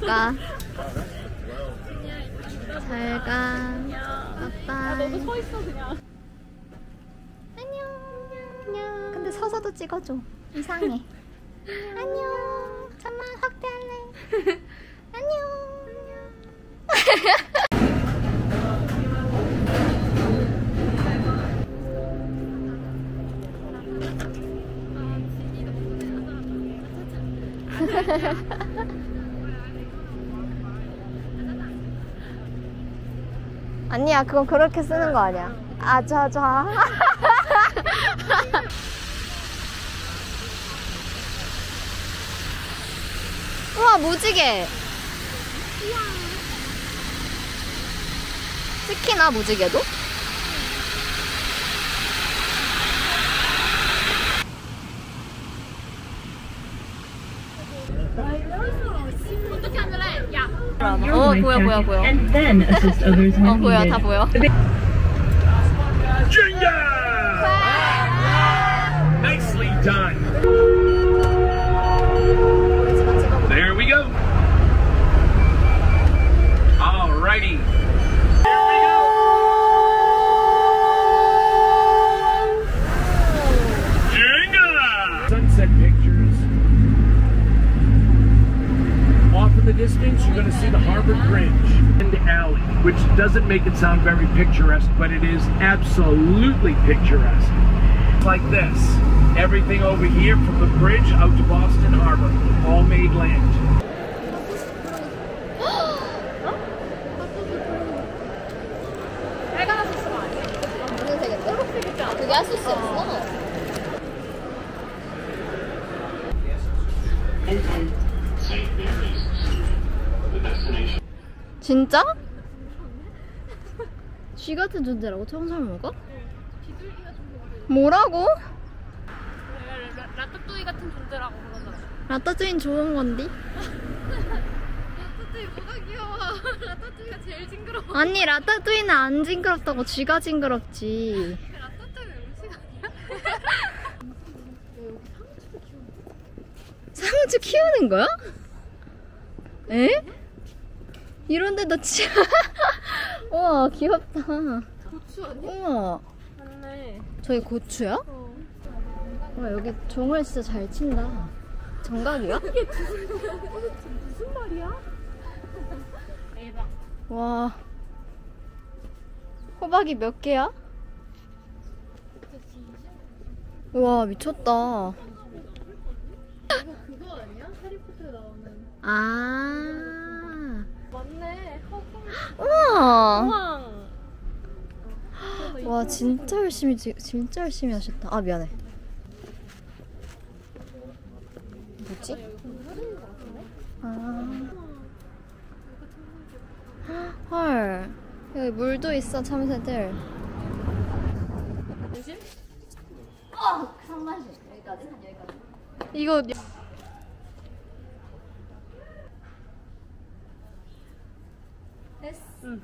가. 잘 가. 빠빠이. 너도 서 있어 그냥. 안녕. 안녕. 근데 서서도 찍어줘. 이상해. 안녕. 잠만 확대할래. 안녕. 아니야, 그건 그렇게 쓰는 거 아니야. 아자자. 우와, 무지개. 찍히나, 무지개도? 어, 보여, 보여, 보여. And then assist others when 어, 보여, needed. 다 보여. Jenga! Nicely Sound very picturesque, but it is absolutely picturesque. Like this. Everything over here from the bridge out to Boston Harbor, all made land. 쥐 같은 존재라고 청설모가? 뭐라고? 라따뚜이 같은 존재라고 그러더라. 라따뚜이는 좋은 건디? 라따뚜이 뭐가 귀여워. 라따뚜이가 제일 징그러워. 아니 라따뚜이는 안 징그럽다고 쥐가 징그럽지 라따뚜이는 음식 아니야? 상주 키우는 거야? 에? 이런 데다 치 우와 귀엽다 고추 아니야? 우와 맞네. 저기 고추야? 어. 와 여기 종을 진짜 잘 친다 정각이야? 무슨 말이야? 대박. 와 호박이 몇 개야? 와 미쳤다 그거 아니야? 해리포터에 나오는. 아 맞네. 허공. 우와. 와 진짜 열심히 지- 진짜 열심히 하셨다 아 미안해 뭐지? 아. 헐 여기 물도 있어 참새들 대신? 어! 상마시 여기까지? 한 여기까지 이거 됐어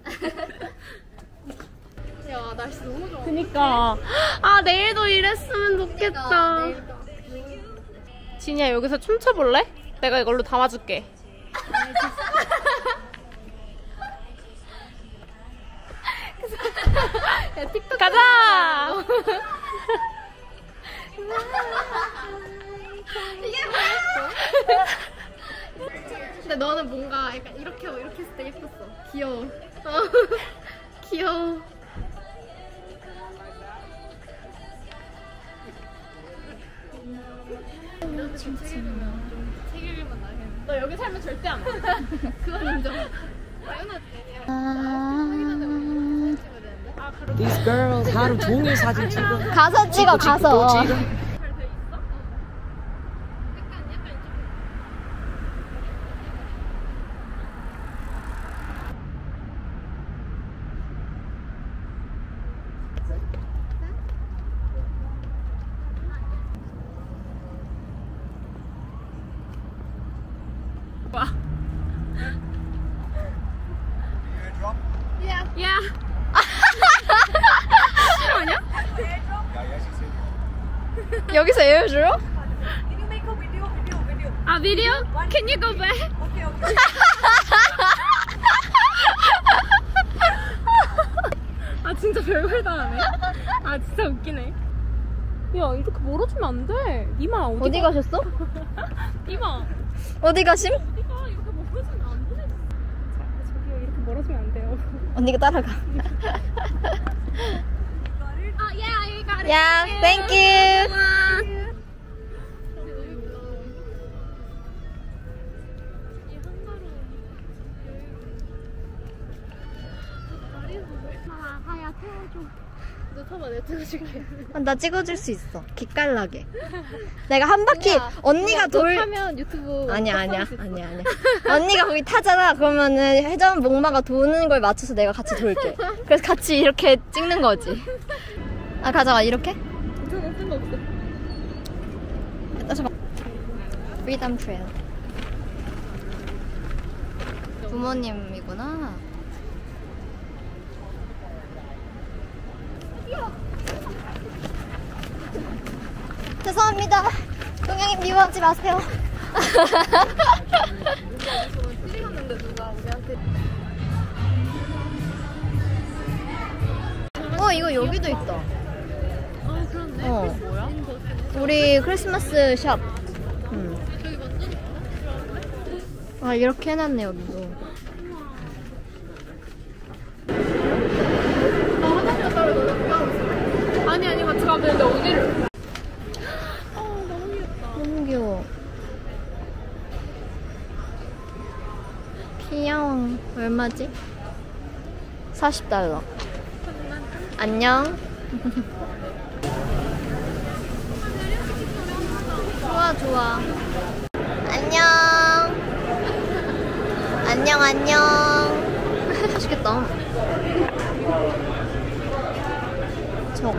야 날씨 너무 좋아. 그니까 아 내일도 이랬으면 좋겠다. 진이야 여기서 춤춰볼래? 내가 이걸로 담아줄게. 야, 틱톡 가자. 이게 뭐야? 근데 너는 뭔가 약간 이렇게 이렇게 했을 때 예뻤어. 귀여워. 어. 귀여워. 너 여기 살면 절대 안 와. 그건 인정. These girls 하루 종일 사진 찍어. 가서 찍어 가서 또 찍어. 야. 여기서 에어줘요? 아 비디오? Can you go back? 아 진짜 별걸 다 하네. 아 진짜 웃기네. 야 이렇게 멀어지면 안 돼. 니마 어디, 어디 가셨어? 니마 어디 가심? 어디가 이렇게 멀어지면 안 돼. 자, 멀어지면 안 돼요. 언니가 따라가. 아 yeah, you got it. 야, thank you. 너 타봐, 내가 태워줄게. 나 찍어줄 수 있어. 기깔나게. 내가 한 바퀴 언니가 돌. 하면 유튜브. 아니야 아니야 아니야 아니야. 언니가 거기 타잖아. 그러면은 회전 목마가 도는 걸 맞춰서 내가 같이 돌게. 그래서 같이 이렇게 찍는 거지. 아 가져가 이렇게? 괜찮아, 상관없어. 아, 잠깐. Freedom Trail. 부모님이구나. 죄송합니다. 동양인 미워하지 마세요. 어 이거 여기도 있다. 아, 그렇네. 어. 뭐야? 우리 크리스마스 샵. 음. 아 이렇게 해놨네 여기도. 아니 아니 같이 가면 되는데 어디를? 아 너무 귀엽다. 너무 귀여워. 귀여워. 얼마지? 40달러. 안녕. 좋아, 좋아. 안녕. 안녕, 안녕. 맛있겠다. 저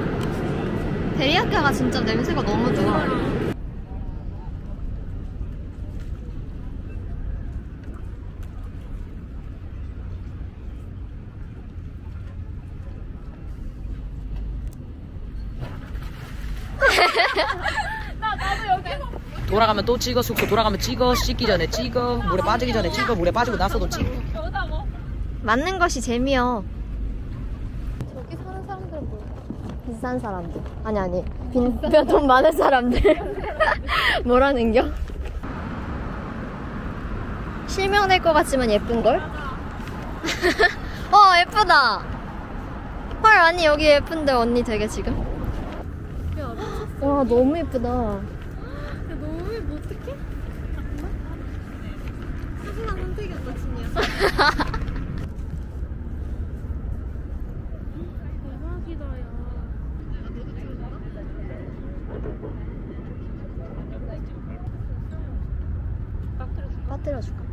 데리야끼가 진짜 냄새가 너무 좋아. 돌아가면 또 찍어 숙소 돌아가면 찍어 씻기 전에 찍어 물에 빠지기 전에 찍어 물에 빠지고 나서도 찍어 맞는 것이 재미요. 저기 사는 사람들은 뭐야? 비싼 사람들. 아니, 아니. 빈, 돈 많은 사람들. 뭐라는겨? 실명될 것 같지만 예쁜걸? 어, 예쁘다. 헐, 아니, 여기 예쁜데, 언니 되게 지금? 와, 너무 예쁘다. 어떡해? 사진한 선택이었다, 진이야. 대박이다, 야. 빠뜨려줄까?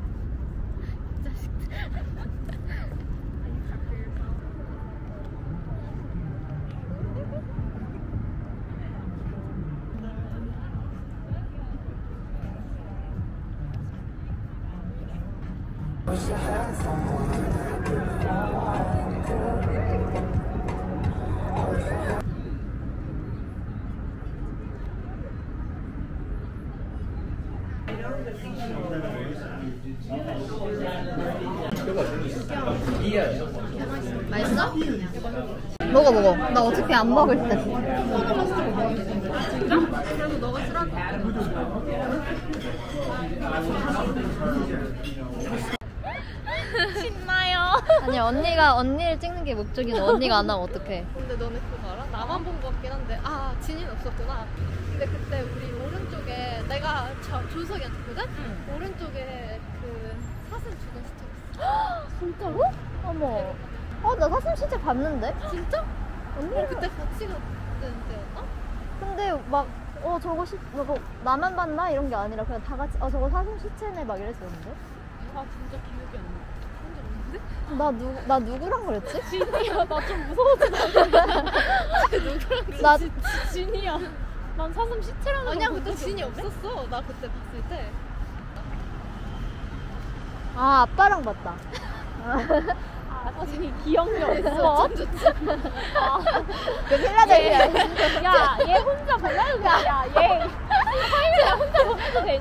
맛있어? 먹어 먹어. 나 어차피 안 먹을 때. 그래도 너가 싫어한다. 신나요. 아니 언니가 언니를 찍는 게 목적인데 언니가 안 하면 어떡해? 근데 너네 그거 알아? 나만 본것 같긴 한데 아 진이는 없었구나 근데 그때 우리 오른쪽에 내가 저, 조석이 앉았거든? 오른쪽에 그 사슴 죽은 있어 진짜로? 어머. 어, 나 사슴 실제 봤는데? 진짜? 언니 우리 그때 같이 갔던 때였나? 근데 막, 어, 저거 시, 뭐, 나만 봤나? 이런 게 아니라 그냥 다 같이, 어, 저거 사슴 시체네 막 이랬었는데? 아 진짜 기억이 안 나. 없는데? 나 누, 나 누구랑 그랬지? 진이야 나 좀 무서워지다 누구랑 나, 진이야 난 사슴 시체라는 아니야 그때 진이 없었어 나 그때 봤을 때 아, 아빠랑 봤다. 아, 진이 기억력 없어. 좀 좋지. 그 필라델피아. 야, 얘 혼자 발라야 야, 얘.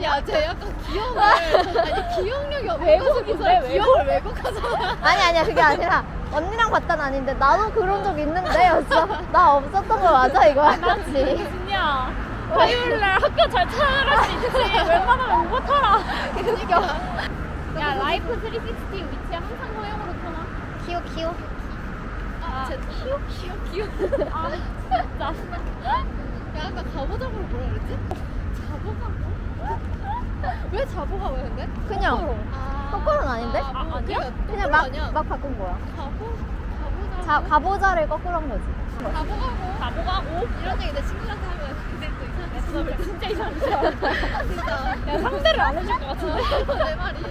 야, 쟤 약간 기억을 아니 기억력이 없어서 기억을 왜곡하잖아. 아니 아니야 그게 아니라 언니랑 봤단 아닌데 나도 그런 적 있는데 였어 나 없었던 거 맞아 이거? 맞지. 진이야. 화요일날 학교 잘 찾아갈 수 있지. 웬만하면 오버 타라 그니까 야 라이프 360 위치 항상 허용으로 터나 키우 키우 아, 쟤 기억 기억 기억. 아 진짜 야, 아까 가보자고로 뭐라 그랬지? 자보가고? 왜 자보가고 했는데? 그냥 아, 거꾸로는 아닌데? 아, 뭐, 아, 아니야? 그냥 막, 아니야. 막 바꾼 거야 가보 가보자. 자 가보자를 거꾸로 한 거지 가보가고. 가보가고 이런 얘기 내 친구한테 하면 근데 또 진짜 진짜 이상하다 진짜 야 상대를 안 해줄 것 같은데 내 말이.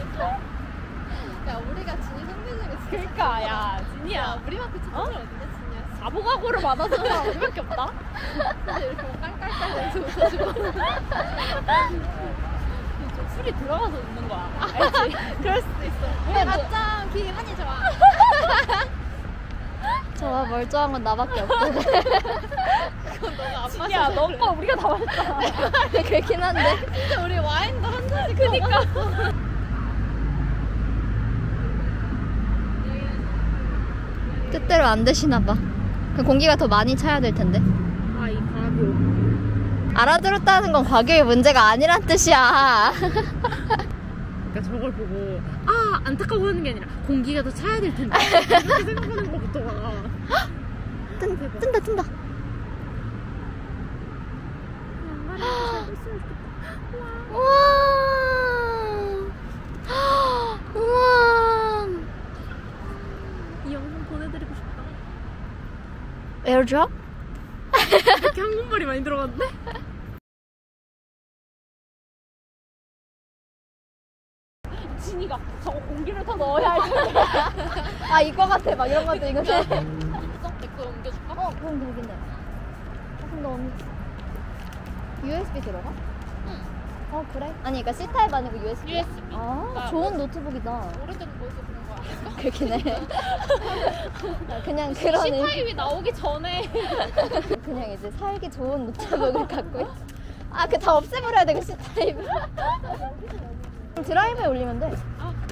야, 우리가 진이 상대 중에 진짜. 그러니까 야 야, 진이야 우리한테 첫 번째 어딘데, 진이야? 가보가고를 받아주는 사람 우리밖에 없다 이렇게 막 깔깔깔 좀 웃어주고. 좀 술이 들어가서 웃는 거야 알지? 그럴 수도 있어. 우리 맞짱 기분이 좋아. 저 멀쩡한 건 나밖에 없거든 그래. 너거 우리가 다 마셨잖아 그렇긴 한데 진짜 우리 와인도 한 잔씩 그니까. 뜻대로 안 되시나 봐. 그 공기가 더 많이 차야 될 텐데. 아이 가교 알아들었다는 건 과교의 문제가 아니란 뜻이야. 그러니까 저걸 보고 아 안타까워 하는 게 아니라 공기가 더 차야 될 텐데 이렇게 생각하는 것부터가 뜬, 뜬다, 뜬다. 우와. 우와. 이 영상 보내드리고 싶다 에어드롭? 이렇게 한국말이 많이 들어갔는 더 넣어야 할 텐데 아, 이거 같아. 막 이런 것도 이거. 어, 내거 옮겨줄까? 그럼 되겠네. 어, 근데 언니. USB 들어가? 응. 어, 그래? 아니, 그러니까 C타입 아니고 USB. USB 아, 나 좋은 노트북이다. 오래된 거에서 그런 거 아닐까? 그렇긴 해. 아, 그냥 그런 의미. C5이 나오기 전에 그냥 이제 살기 좋은 노트북을 갖고 있어. 아, 그 다 없애버려야 돼, 그 C타입. 그럼 드라이브에 올리면 돼.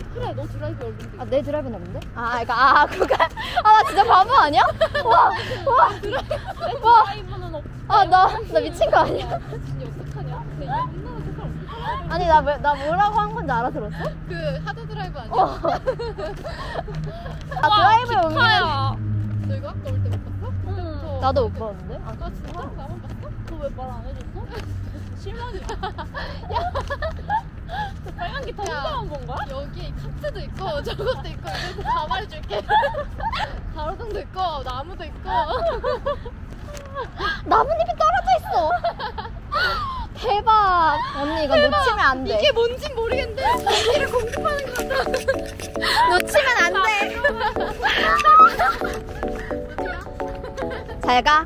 아 그래 너 드라이브 올린대 아, 내 드라이브는 없는데? 아, 그니까, 아, 그거. 아, 나 진짜 바보 아니야? 와, 와. 와. 드라이브는 없 아, 나, 나 미친 거 아니야? 진이 어떡하냐? 아니, 나, 왜- 나 뭐라고 한 건지 알아들었어? 그 하드 드라이브 아니야? 어. 아, 드라이브에. 기타야 너 이거 아까 올 때 못 봤어? 응. 저- 나도 못 봤는데? 아, 아 진짜? 나만 봤어? 너 왜 말 안 해줬어? 실망이다 야 저 빨간 기타 야. 혼자만 본 거야? 여기 카트도 있고 저것도 있고 그래서 다 말해줄게 가로등도 있고 나무도 있고 나뭇잎이 떨어져 있어. 대박. 언니, 이거 놓치면 안 돼. 이게 뭔진 모르겠는데 여기를 공급하는 것 같아 놓치면 안 돼. 어디야? 잘 가.